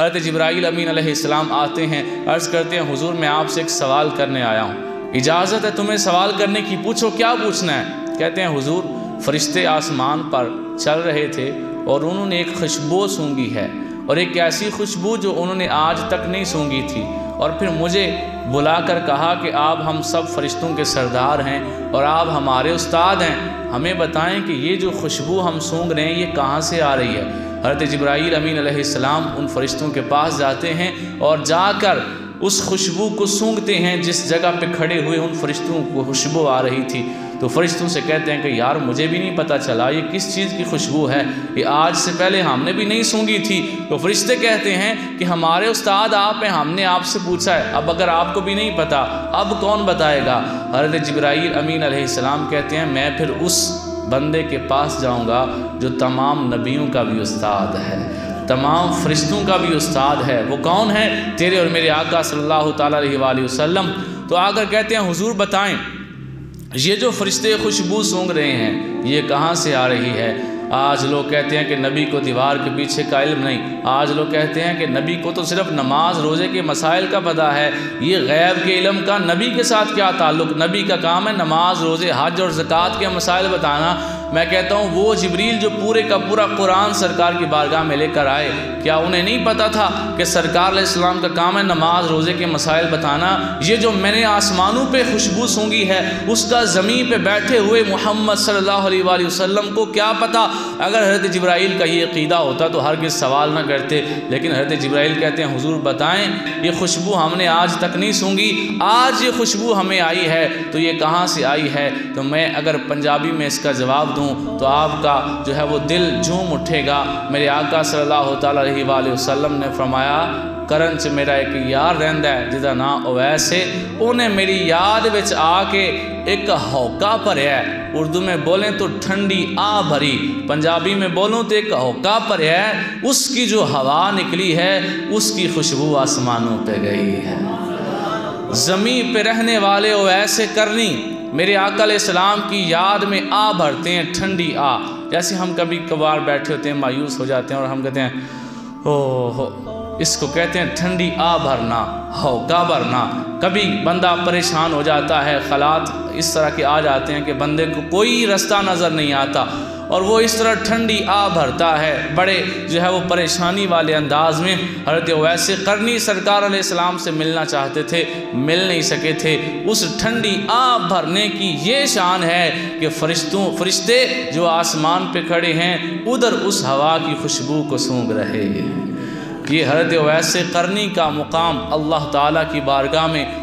हज़रत जब्राईल अमीन अलैहिस्सलाम आते हैं, अर्ज़ करते हैं, हुजूर, मैं आपसे एक सवाल करने आया हूँ। इजाज़त है तुम्हें सवाल करने की, पूछो क्या पूछना है? कहते हैं, हुजूर, फरिश्ते आसमान पर चल रहे थे और उन्होंने एक खुशबू सूंघी है और एक ऐसी खुशबू जो उन्होंने आज तक नहीं सूंघी थी। और फिर मुझे बुलाकर कहा कि आप हम सब फरिश्तों के सरदार हैं और आप हमारे उस्ताद हैं। हमें बताएँ कि ये जो खुशबू हम सूंघ रहे हैं, ये कहाँ से आ रही है? हरत जब्राईल अमीन आसमाम उन फरिश्तों के पास जाते हैं और जाकर उस खुशबू को सूंघते हैं जिस जगह पे खड़े हुए उन फरिश्तों को खुशबू आ रही थी। तो फरिश्तों से कहते हैं कि यार, मुझे भी नहीं पता चला ये किस चीज़ की खुशबू है। ये आज से पहले हमने भी नहीं सूंघी थी। तो फरिश्ते कहते हैं कि हमारे उस्ताद आप हैं, हमने आपसे पूछा है। अब अगर आपको भी नहीं पता, अब कौन बताएगा? हरत जब्राईल अमीन अलैहिस्सलाम कहते हैं, मैं फिर उस बंदे के पास जाऊँगा जो तमाम नबियों का भी उस्ताद है। तमाम फरिश्तों का भी उस्ताद है। वो कौन है? तेरे और मेरे आका सल्लल्लाहु अलैहि वसल्लम। तो आकर कहते हैं, हुजूर बताएँ ये जो फरिश्ते खुशबू सूंघ रहे हैं, ये कहाँ से आ रही है? आज लोग कहते हैं कि नबी को दीवार के पीछे का इल्म नहीं। आज लोग कहते हैं कि नबी को तो सिर्फ़ नमाज़, रोज़े के मसाइल का पता है। ये गैब के इलम का नबी के साथ क्या ताल्लुक़? नबी का काम है नमाज़, रोज़े, हज और ज़क़़त के मसाइल बताना। मैं कहता हूँ, वो जबरील जो पूरे का पूरा कुरान सरकार की बारगाह में लेकर आए, क्या उन्हें नहीं पता था कि सरकार इस्लाम का काम है नमाज़, रोज़े के मसाइल बताना? ये जो मैंने आसमानों पे खुशबू सूंघी है, उसका ज़मीन पे बैठे हुए मोहम्मद अलैहि वसल्लम को क्या पता? अगर हज़रत जब्राइल का ये अकीदा होता तो हर किस सवाल ना करते, लेकिन हज़रत जब्राइल कहते हैं, हुजूर, बताएँ, ये खुशबू हमने आज तक नहीं सूंघी आज ये खुशबू हमें आई है तो ये कहाँ से आई है? तो मैं अगर पंजाबी में इसका जवाब दूँ तो आपका जो है वो दिल झूम उठेगा मेरे आका सल्लल्लाहु अलैहि वसल्लम ने फरमाया ਕਰਨ 'ਚ ਮੇਰਾ ਇੱਕ ਯਾਰ ਰਹਿੰਦਾ ਜਿਹਦਾ ਨਾਂ ਓਵੈਸ है ਉਹਨੇ मेरी याद ਵਿੱਚ आके एक हौका भरिया उर्दू में बोलें तो ठंडी आ भरी पंजाबी में बोलूँ तो एक हौका भरिया उसकी जो हवा निकली है उसकी खुशबू आसमानों पे गई है ज़मीन पे रहने वाले ऐसे करनी मेरे आकल इस्लाम की याद में आ भरते हैं, ठंडी आ। जैसे हम कभी कभार बैठे होते हैं, मायूस हो जाते हैं और हम कहते हैं ओ हो इसको कहते हैं, ठंडी आ भरना, हो का भरना। कभी बंदा परेशान हो जाता है खलात इस तरह के आ जाते हैं कि बंदे को कोई रास्ता नज़र नहीं आता। और वो इस तरह ठंडी आ भरता है। बड़े जो है वो परेशानी वाले अंदाज में हरत वैसे करनी सरकार इस्लाम से मिलना चाहते थे, मिल नहीं सके थे। उस ठंडी आ भरने की ये शान है कि फरिश्तों, फरिश्ते जो आसमान पे खड़े हैं, उधर उस हवा की खुशबू को सूंघ रहे हैं। ये हरत वैसे करनी का मुकाम अल्लाह ताला की बारगाह में